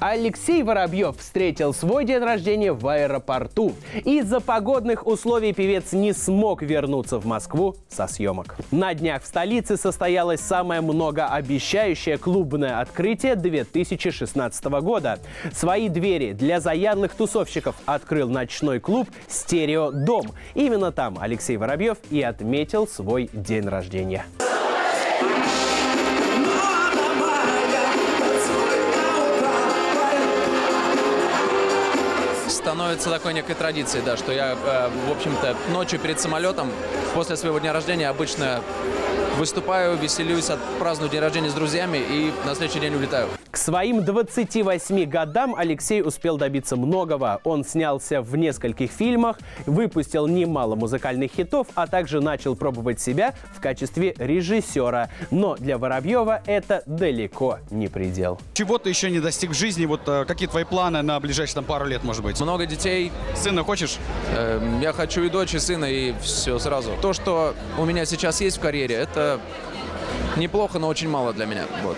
Алексей Воробьев встретил свой день рождения в аэропорту. Из-за погодных условий певец не смог вернуться в Москву со съемок. На днях в столице состоялось самое многообещающее клубное открытие 2016 года. Свои двери для заядлых тусовщиков открыл ночной клуб «Стерео Дом». Именно там Алексей Воробьев и отметил свой день рождения. Становится такой некой традицией, да, что я, э, в общем-то, ночью перед самолетом, после своего дня рождения, обычно выступаю, веселюсь, праздную день рождения с друзьями и на следующий день улетаю. К своим 28 годам Алексей успел добиться многого. Он снялся в нескольких фильмах, выпустил немало музыкальных хитов, а также начал пробовать себя в качестве режиссера. Но для Воробьева это далеко не предел. Чего ты еще не достиг в жизни? Вот э, какие твои планы на ближайшие там пару лет, может быть? Много детей. Сына хочешь? Э, я хочу и дочь, и сына, и все сразу. То, что у меня сейчас есть в карьере, это неплохо, но очень мало для меня. Вот.